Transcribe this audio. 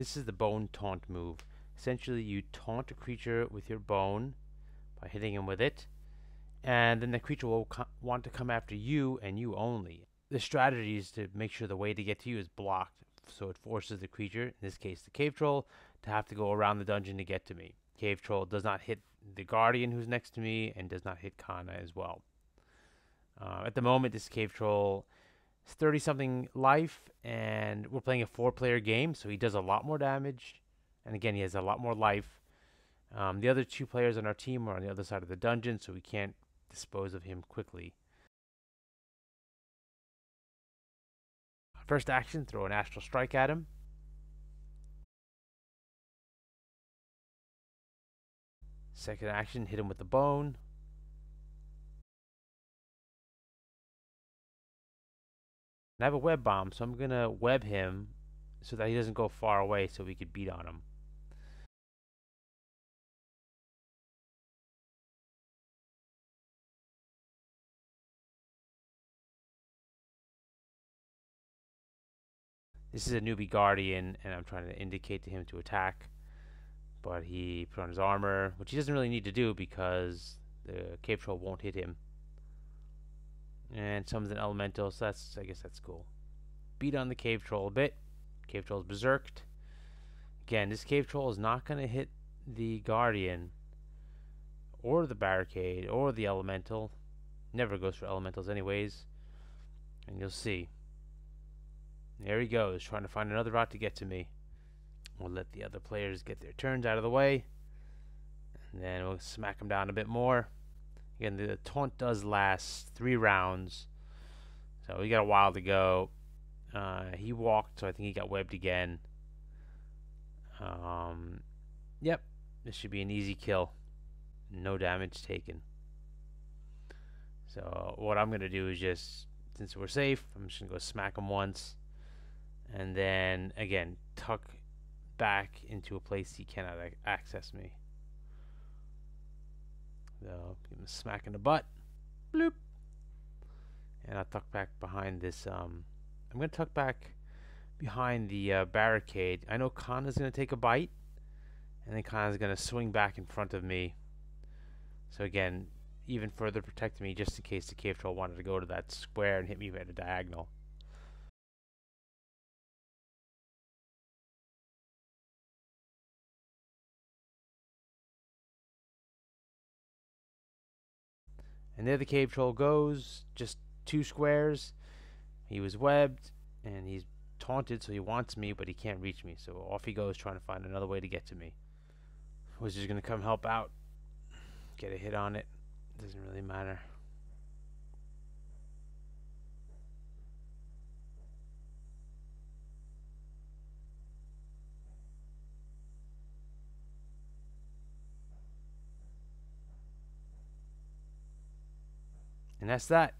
This is the bone taunt move. Essentially, you taunt a creature with your bone by hitting him with it, and then the creature will want to come after you and you only. The strategy is to make sure the way to get to you is blocked, so it forces the creature, in this case the cave troll, to have to go around the dungeon to get to me. Cave troll does not hit the guardian who's next to me and does not hit Kana as well. Uh, at the moment, this cave troll is 30 something life, and we're playing a four player game, so he does a lot more damage. And again, he has a lot more life. Um, the other two players on our team are on the other side of the dungeon, so we can't dispose of him quickly. First action, throw an Astral Strike at him. Second action, hit him with the bone. I have a web bomb, so I'm going to web him so that he doesn't go far away so we could beat on him. This is a newbie guardian, and I'm trying to indicate to him to attack. But he put on his armor, which he doesn't really need to do because the cave troll won't hit him. And summons an elemental, so that's I guess that's cool. Beat on the cave troll a bit. Cave troll's berserked. Again, this cave troll is not going to hit the guardian or the barricade or the elemental. Never goes for elementals anyways. And you'll see. There he goes, trying to find another route to get to me. We'll let the other players get their turns out of the way. And then we'll smack him down a bit more. Again, the taunt does last three rounds. So we got a while to go. Uh, he walked, so I think he got webbed again. Um, yep, this should be an easy kill. No damage taken. So what I'm going to do is just, since we're safe, I'm just going to go smack him once. And then, again, tuck back into a place he cannot access me. So give him a smack in the butt. Bloop. And I'll tuck back behind this. Um, I'm going to tuck back behind the uh, barricade. I know Kana's going to take a bite. And then Kana's going to swing back in front of me. So again, even further protect me just in case the cave troll wanted to go to that square and hit me at a diagonal. And there the cave troll goes, just two squares. He was webbed, and he's taunted, so he wants me, but he can't reach me. So off he goes, trying to find another way to get to me. Wizard's gonna come help out, get a hit on it. Doesn't really matter. And that's that.